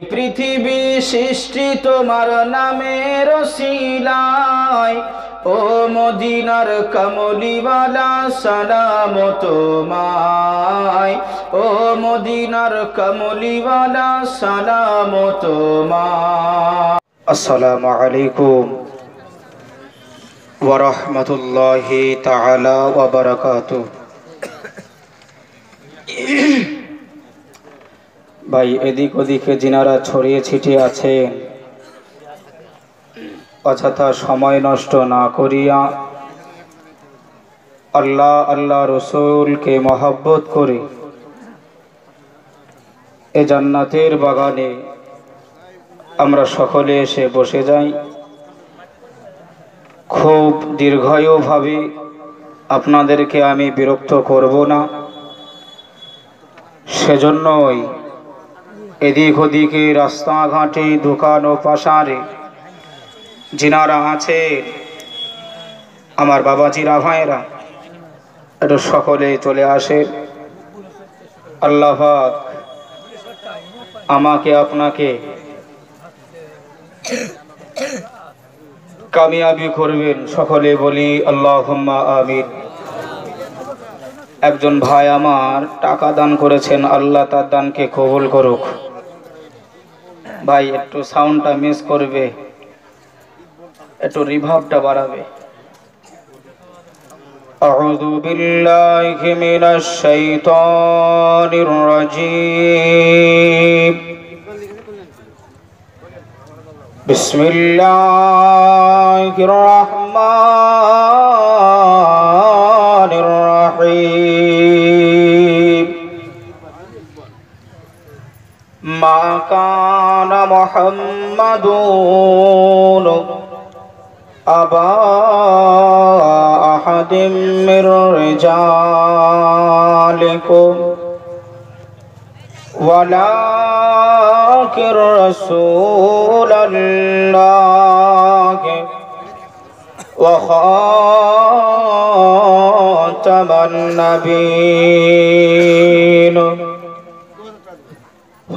পৃথিবী সৃষ্টি তোমার নামের শিলায়, ও মদিনার কমলিওয়ালা সালাম তোমায়, ও মদিনার কমলিওয়ালা সালাম তোমায়। আসসালামু আলাইকুম ওরহমতুল্লাহি তাআলা ওয়া বারাকাতুহু। ভাই, এদিক ওদিকে যিনারা ছড়িয়ে ছিটিয়ে আছেন অযথা সময় নষ্ট না করিয়া আল্লাহ আল্লাহ রসুলকে মহাব্বত করে এ জান্নাতের বাগানে আমরা সকলে এসে বসে যাই। খুব দীর্ঘায়ুভাবে আপনাদেরকে আমি বিরক্ত করব না। সেজন্যই এদিক ওদিকে রাস্তাঘাটে দোকান ও পাশারে। যিনারা আছে। আমার বাবাজিরা ভাইরা একটু সকলে চলে আসে। আল্লাহ আমাকে, আপনাকে কামিয়াবি করবেন। সকলে বলি আল্লাহ আমিন। একজন ভাই আমার টাকা দান করেছেন, আল্লাহ তার দানকে কবুল করুক। ভাই একটু সাউন্ডটা মিস করবে একটু রিভাবটা বাড়াবে أعوذ بالله من الشيطان الرجيم بسم الله الرحمن الرحيم ما كان محمد أبا أحد من رجالكم ولكن رسول الله وخاتم النبيين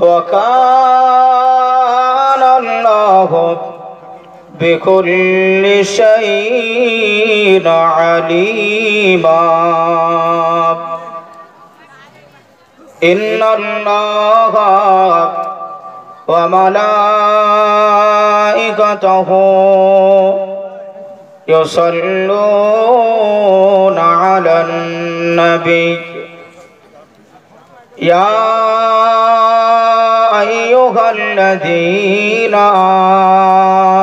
وكان الله بكل شيء عليما. إن الله وملائكته يصلون على النبي. يا أيها الذين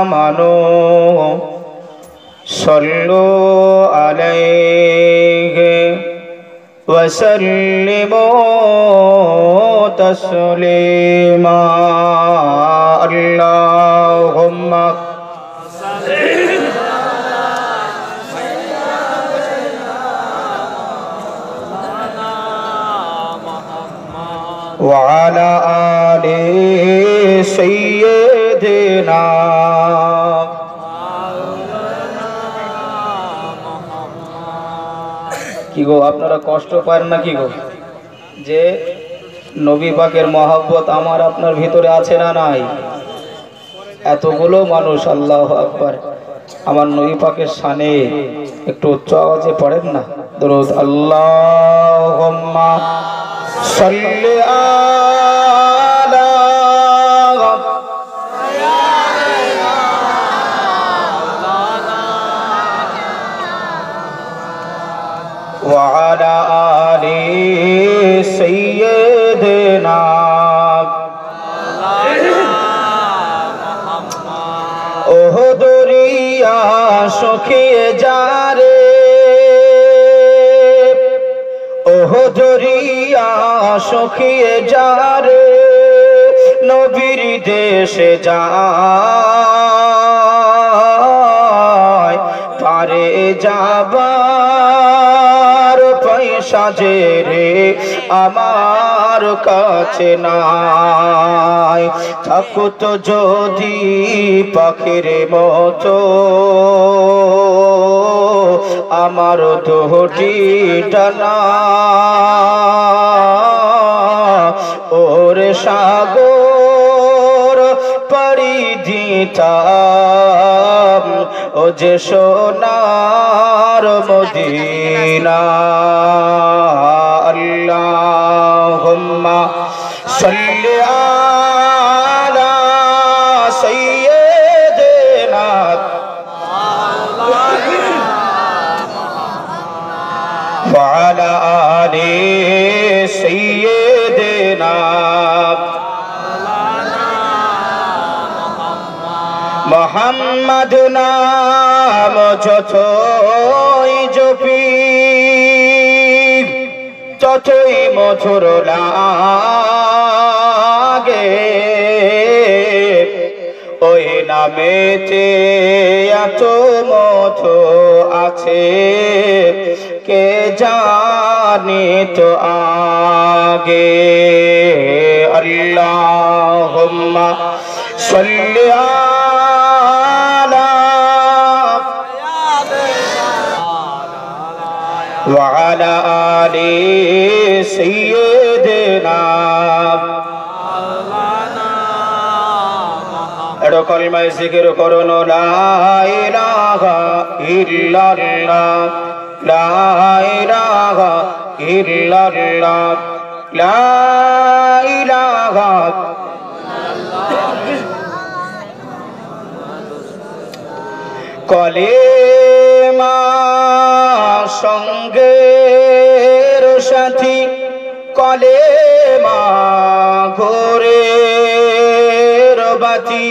آمنوا صلوا عليه وسلموا تسليما اللهم وعلى آل سيدنا কি গো আপনারা কষ্ট পান না কি গো যে নবী পাকের মহাব্বত আমার আপনার ভিতরে আছে না নাই এতগুলো মানুষ আল্লাহ আকবার আমার নবী পাকের সানে একটু উচ্চ আওয়াজে পড়েন না দরুদ আল্লাহ सल्ले आ সখিয়ে যারে, নবীর দেশে যায়। পারে যাবার পয়সা যে রে, আমার কাছে নাই। থাকুত যদি পাখির মতো, আমার দুটি ডানা ওর সাগর পরিধি পরিধিতাম। ও যে সোনার মদিনা। আল্লাহ সাল্লা না মোহাম্মদ নাম যথই জপি ততই মধুর লাগে। ওই নামেতে এত মধু আছে কে জানে তো আগে? আল্লাহ সাল্লি আলা ওয়া আলা আলি সাইয়্যিদিনা করুন ইল্লাল্লাহ। লা ইলাহা ইল্লাল্লাহ। লা ইলাহা কলেমা সঙ্গের সাথী কলেমা ঘোরের বাতি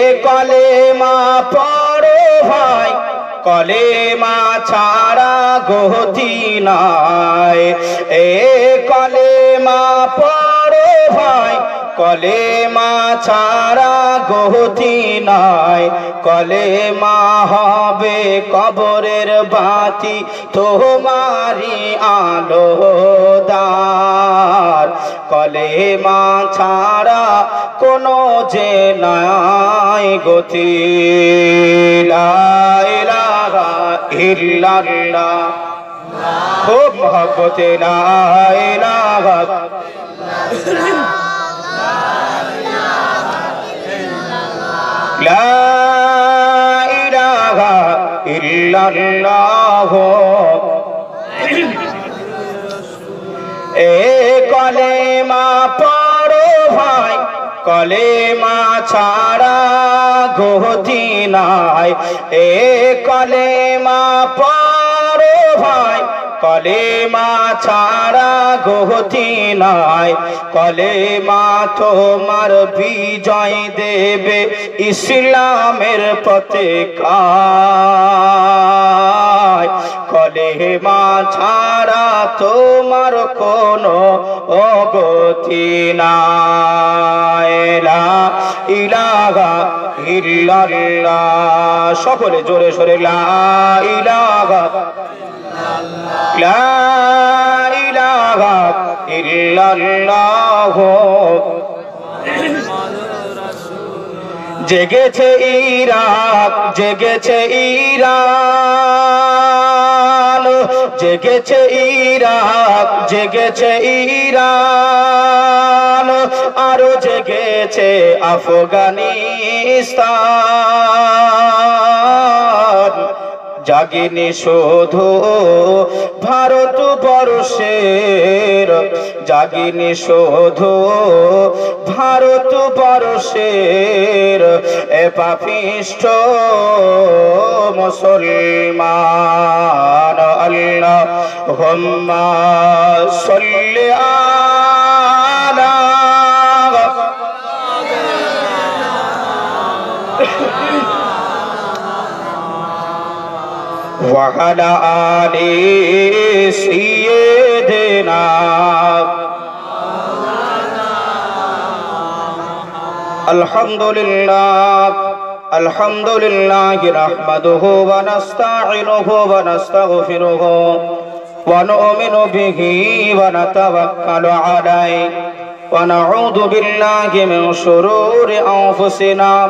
কলে মা পড়ো ভাই কলে মা ছাড়া গতি নাই। এ কলে মা পড়ো ভাই কলেমা ছাড়া গতি নাই। কলেমা হবে কবরের বাতি তোমারি আলোদার কলেমা ছাড়া কোনো যে নাই গতি। লা ইলাহা ইল্লাল্লাহ। খুব মহব্বতে লা لا إله إلا الله এ কলেমা পড়ো ভাই কলেমা ছাড়া গতি নাই এ কলেমা পড়ো ভাই কলেমা ছাড়া গতি নাই। কলে কলেমা তোমার বিজয় দেবে ইসলামের পথে কায় কলেমা ছাড়া তোমার কোনো অগতি নাই। লা ইলাহা ইল্লাল্লাহ। সকলে জোরে সরে, লা ইলাহা জেগেছে ইরাক জেগেছে ইরান। জেগেছে ইরাক জেগেছে ইরান। আরও জেগেছে আফগানিস্তান। জাগিনি শুধু ভারত বর্ষের জাগিনি শুধু ভারত বর্ষের এ পাপিষ্ঠ মুসলমান আল্লাহ হুম্মা সাল্লি وعلى آل سيدنا الحمد لله الحمد لله نحمده ونستعينه ونستغفره ونؤمن به ونتوكل عليه ونعوذ بالله من شرور أنفسنا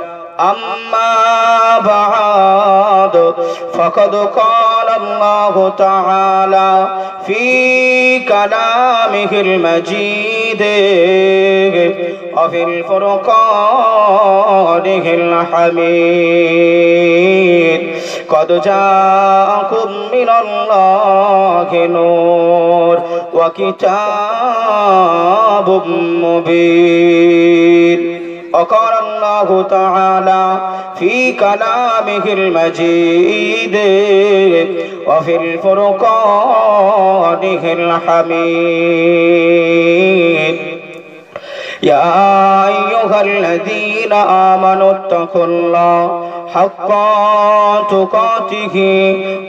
أما بعد فقد قال الله تعالى في كلامه المجيد وفي الفرقانه الحميد قد جاءكم من الله نور وكتاب مبين وقال الله تعالى في كلامه المجيد وفي الفرقانه الحميد. يا أيها الذين آمنوا اتقوا الله حق تقاته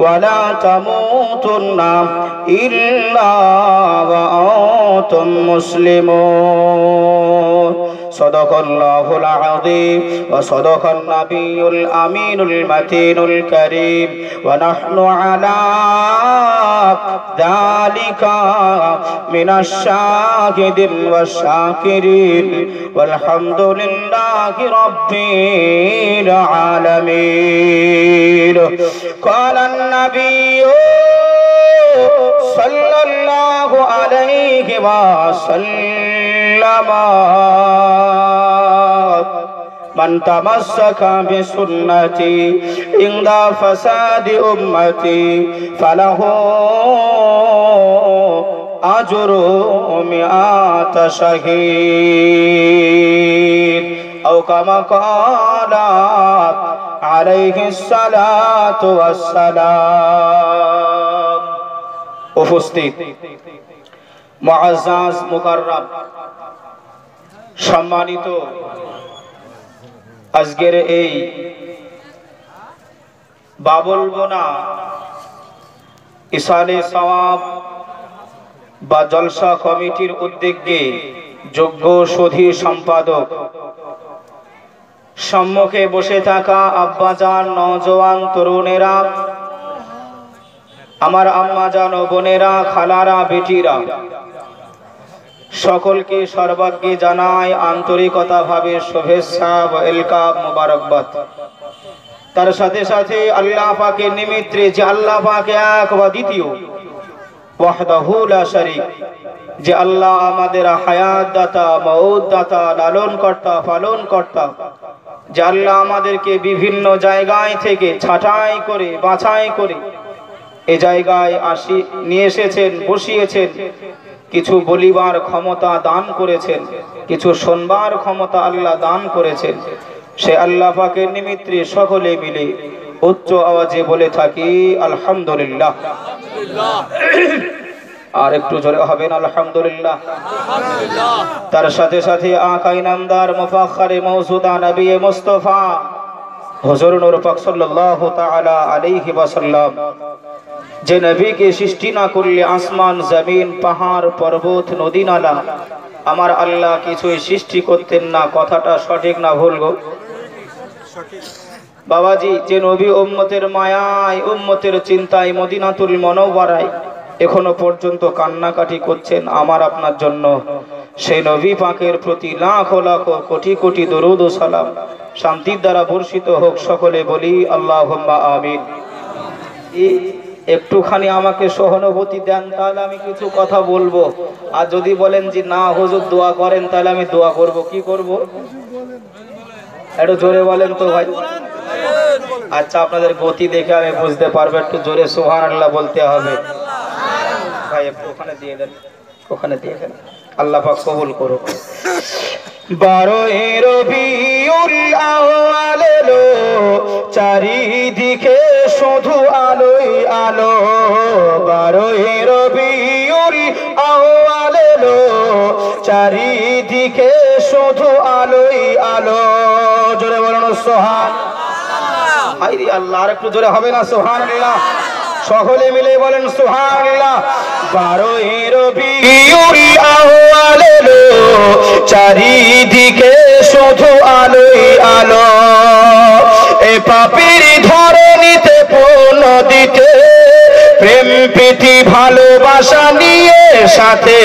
ولا تموتن إلا وأنتم مسلمون. صدق الله العظيم وصدق النبي الأمين المتين الكريم ونحن على ذلك من الشاهدين والشاكرين والحمد لله رب العالمين. قال النبي صلى الله عليه وسلم من تمسك بسنتي عند فساد أمتي فله أجر مئات شهيد أو كما قال عليه الصلاة والسلام উপস্থিত মুআজ্জাজ মুকাররম সম্মানিত আজকের এই বাবুল বোনা ইসালে সওয়াব বা জলসা কমিটির উদ্যোগে যোগ্য সধি সম্পাদক সম্মুখে বসে থাকা আব্বাজান নজওয়ান তরুণেরা, আমার আম্মাজান বোনেরা, খালারা, বেটিরা সকলকে সর্বাগ্যে জানায় আন্তরিকতা ভাবে শুভেচ্ছা ওয়েলকাম মুবারকবাদ। তার সাথে সাথে আল্লাহ পাকে নিমিত্রে যে আল্লাহ পাকে এক বা দ্বিতীয় যে আল্লাহ আমাদের হায়াত দাতা মৌত দাতা লালন কর্তা পালন কর্তা যে আল্লাহ আমাদেরকে বিভিন্ন জায়গায় থেকে ছাঁটাই করে, বাছাই করে, এ জায়গায় আসি, নিয়ে এসেছেন, বসিয়েছেন কিছু বলিবার ক্ষমতা দান করেছেন কিছু শোনবার ক্ষমতা আল্লাহ দান করেছেন। সে আল্লাহ পাকের নিমিত্রে সকলে মিলে উচ্চ আওয়াজে বলে থাকি আলহামদুলিল্লাহ। আর একটু জোরে হবেন আলহামদুলিল্লাহ। তার সাথে সাথে আকাই নামদার মুফাখারে মৌসুদা নবী মুস্তফা যে নবীকে সৃষ্টি না করলে আসমান, জমিন, পাহাড়, পর্বত নদী নালা আমার আল্লাহ কিছুই সৃষ্টি করতেন না। কথাটা সঠিক না ভুল গো? বাবাজি, যে নবী উম্মতের মায়ায়, উম্মতের চিন্তায় মদিনাতুল মনোবরায় এখনও পর্যন্ত কান্নাকাটি করছেন আমার আপনার জন্য। সেই নবী পাকের প্রতি লাখ লাখ কোটি কোটি দরুদ ও সালাম শান্তির দ্বারা বর্ষিত হোক সকলে বলি আল্লাহ আমিন। একটুখানি আমাকে সহানুভূতি দেন, তাহলে আমি কিছু কথা বলব। আর যদি বলেন যে, না, হুজুর, দোয়া করেন, তাহলে আমি দোয়া করব। কি করব? একটু জোরে বলেন তো ভাই। আচ্ছা আপনাদের গতি দেখে আমি বুঝতে পারব, একটু জোরে সোহান আল্লাহ বলতে হবে। ভাই ওখানে দিয়ে দেন। ওখানে দিয়ে দেন। আল্লাহ পাক কবুল করুক। বারো রবিউল আওয়াল চারিদিকে শুধু আলোই আলো। বারো রবিউল আওয়াল চারিদিকে শুধু আলোই আলো। জোরে বলুন, সোহান। আল্লাহ, আর একটু জোরে হবে না? সোহান সকলে মিলে বলেন, সোহান চারিদিকে শুধু আলোই আলো। এ পাপির ধরণীতে পূর্ণ দিতে। প্রেম, প্রীতি, ভালোবাসা নিয়ে সাথে।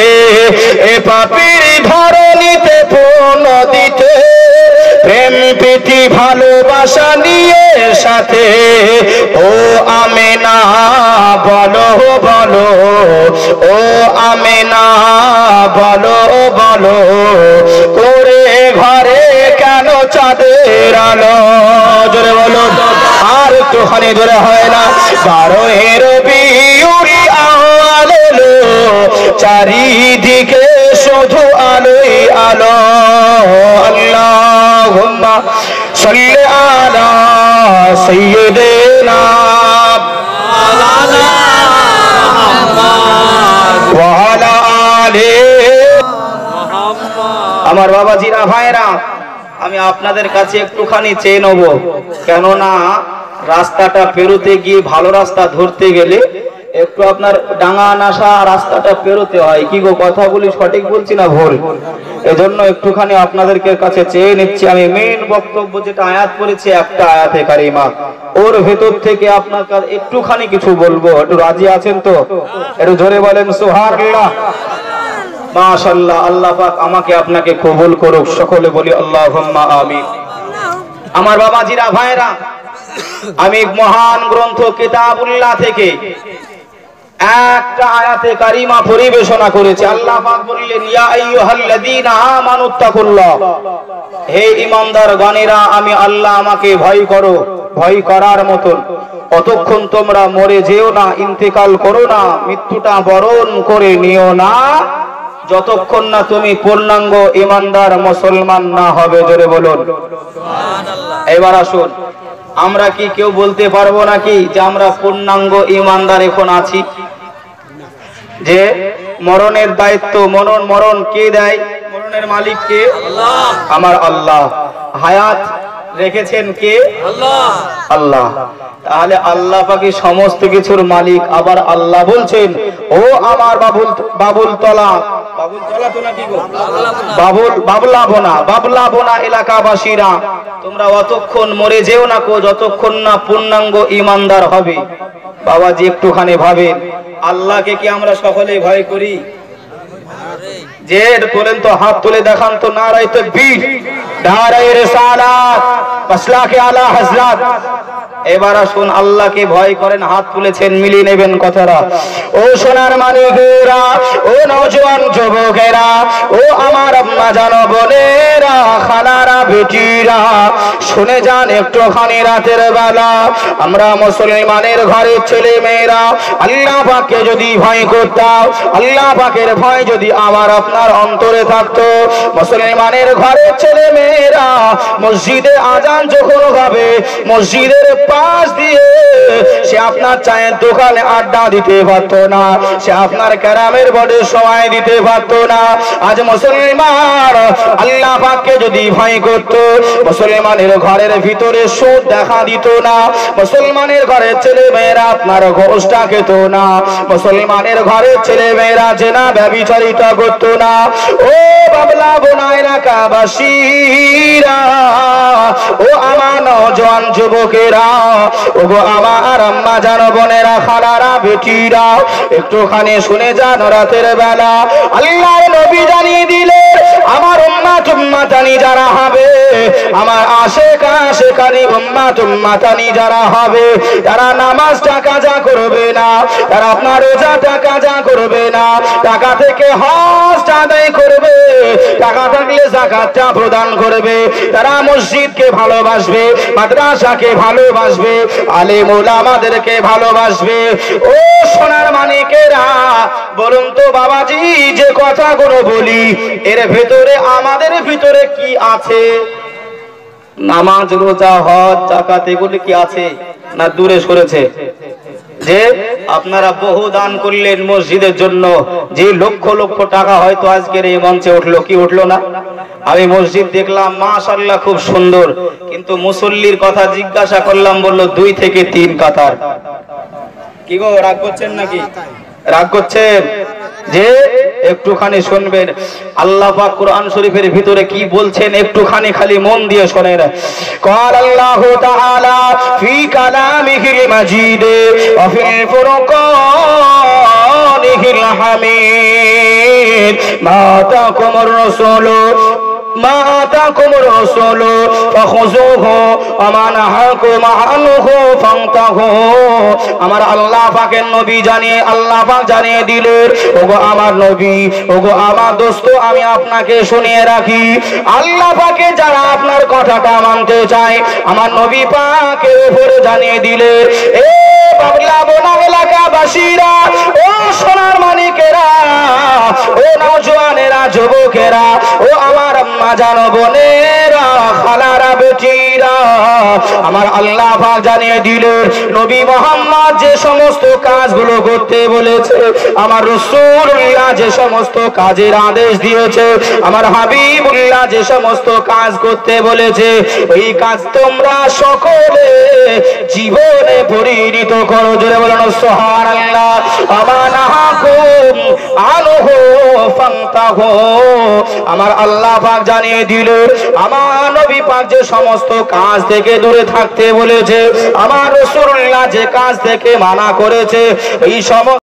এ পাপির ধরণীতে পূর্ণ দিতে। প্রেম, প্রীতি, ভালোবাসা নিয়ে সাথে। ও আমি আমেনা, বলো বলো, ও আমেনা, বলো বলো করে ঘরে কেন চাঁদের আলো? জোরে বলো, আর তো একটুখানি জোরে হয় না। বারো এর বিউরি এলো চারিদিকে শুধু আলোই আলো। আল্লাহুম্মা সাল্লি আলা সাইয়্যিদিনা। আলা আলি আমার বাবাজিরা ভাইরা আমি আপনাদের কাছে একটুখানি চেয়ে নেব। কেননা রাস্তাটা পেরোতে গিয়ে ভালো রাস্তা ধরতে গেলে একটু আপনার ডাঙা নাসা রাস্তাটা পেরোতে হয়। কি গো, কথাগুলি সঠিক বলছি না ভুল? এজন্য একটুখানি আপনাদেরকে কাছে চেয়ে নিচ্ছি। আমি মেন বক্তব্য যেটা আয়াত করেছি একটা আয়াতে কারিমা। ওর ভেতর থেকে আপনার কাছে একটুখানি কিছু বলব। একটু রাজি আছেন তো? একটু জোরে বলেন, সুবহানাল্লাহ। মাশাল্লাহ আল্লাহ পাক আমাকে আপনাকে কবুল করুক। সকলে বলি, আল্লাহুম্মা আমিন। আমার বাবাজিরা ভাইরা আমি মহান গ্রন্থ কিতাবুল্লাহ থেকে একটা আয়াতে কারিমা পরিবেশনা করেছে। আল্লাহ পাক বললেন ইয়া আইয়ুহাল্লাযীনা আমানুত্তাকুল্লাহ। হে ঈমানদার গণেরা আমি আল্লাহ আমাকে ভয় করো ভয় করার মতন। অতক্ষণ তোমরা মরে যেও না ইন্তেকাল করো না মৃত্যুটা বরণ করে নিও না। যতক্ষণ না তুমি পূর্ণাঙ্গ ইমানদার মুসলমান না হবে জোরে বলুন। এবার আসুন। আমরা কি কেউ বলতে পারব নাকি যে আমরা পূর্ণাঙ্গ ইমানদার এখন আছি? যে মরণের দায়িত্ব মরণ মরণ কে দেয়? মরণের মালিক কে? আমার আল্লাহ। হায়াত রেখেছেন কে? আল্লাহ। তাহলে আল্লাহ পাকি সমস্ত কিছুর মালিক আবার আল্লাহ বলছেন ও আমার বাবুল বাবুল তলা। বাবুল তলা তো নাকি গো? বাবুল বাবলা বোনা বাবলা বোনা এলাকাবাসীরা তোমরা অতক্ষণ মরে যেও না কো যতক্ষণ না পূর্ণাঙ্গ ইমানদার হবে। বাবাজি একটুখানি ভাবেন, আল্লাহকে কি আমরা সকলে ভয় করি? যে তোলেন তো, হাত তুলে দেখান তো নারাই তো বীর এবার আসুন ভয় করেন, হাত তুলেছেন, মিলিয়ে নেবেন কথারা ও সোনার ও ও আমার আম্মা জানো খালারা বেটিরা, শুনে যান একটুখানি রাতের বেলা। আমরা মুসলমানের ঘরের ছেলে মেয়েরা আল্লাহ পাককে যদি ভয় করতাম, আল্লাহ পাকের ভয় যদি আমার আপনার অন্তরে থাকতো। মুসলমানের ঘরের ছেলে মেয়েরা মসজিদে আজান যখন হবে, মসজিদের পাশ দিয়ে সে আপনার চায়ের দোকানে আড্ডা দিতে পারতো না, সে আপনার ক্যারামের বডে সময় দিতে পারতো না। আজ মুসলমান আল্লাহ পাককে যদি ভয় করত মুসলমানের ঘরের ভিতরে সুদ দেখা দিত না। মুসলমানের ঘরের ছেলে মেয়েরা আপনার ঘোষটা খেত না। মুসলমানের ঘরের ছেলে মেয়েরা জেনা ব্যবিচারিত করত না। ও বাবলা বোনায় কাবাসীরা, ও আমার নজন যুবকেরা ও গো আমার আম্মা জানো বোনেরা, খালারা, বেটিরা, একটুখানি শুনে যান রাতের বেলা। আল্লাহর নবী জানিয়ে দিলে আমার উম্মা তুম্মাতানি যারা করবে তারা আপনার রোজাটা কাজা করবে না ভালোবাসবে, মাদ্রাসাকে ভালোবাসবে ভালোবাসবে। ও সোনার মানিকেরা, বলুন তো বাবাজি, যে কথাগুলো বলি, এর ভেতরে আমাদের ভিতরে কি আছে? নামাজ, রোজা, হজ জাকাত এগুলি কি আছে না দূরে সরেছে? যে আপনারা বহু দান করলেন মসজিদের জন্য, যে লক্ষ লক্ষ টাকা হয়তো আজকের এই মঞ্চে উঠল, কি উঠল না? আমি মসজিদ দেখলাম মাশাল্লাহ খুব সুন্দর, কিন্তু মুসল্লির কথা জিজ্ঞাসা করলাম, বলল দুই থেকে তিন কাতার। কি গো, রাগ করছেন নাকি? রাগ করছেন? যে একটুখানি শুনবেন আল্লাহ পাক কোরআন শরীফের ভিতরে কি বলছেন একটুখানি খালি মন দিয়ে শোনেন قال الله تعالى في كلامه المجيد وفي الفرقانه الحميد ما تقم الرسول মা আমার আল্লাহ পাকের নবী জানিয়ে আল্লাহ পাক জানিয়ে দিলেন ওগো আমার নবী, ওগো আমার দোস্ত, আমি আপনাকে শুনিয়ে রাখি। আল্লাহ পাকে যারা আপনার কথাটা মানতে চায়, আমার নবী পাকের ওপরে জানিয়ে দিলে এ বাংলা বোনা এলাকাবাসীরা, ও সোনার মানিকেরা, ও নজওয়ানেরা যুবকেরা ও আমার আম্মা জানো বোনেরা খালারা বেটিরা আমার আল্লাহ জানিয়ে দিলেন, নবী মোহাম্মদ যে সমস্ত কাজগুলো করতে বলেছে, আমার রসুল্লাহ যে সমস্ত কাজের আদেশ দিয়েছে, আমার হাবিবুল্লাহ যে সমস্ত কাজ করতে বলেছে ওই কাজ তোমরা সকলে জীবনে পরিণত করো। জোরে বলেন আমানাকুম আনহু আমার আল্লাহ পাক জানিয়ে দিল আমার নবী পাক যে সমস্ত কাজ থেকে দূরে থাকতে বলেছে। আমার রসুল্লাহ যে কাজ থেকে মানা করেছে এই সমস্ত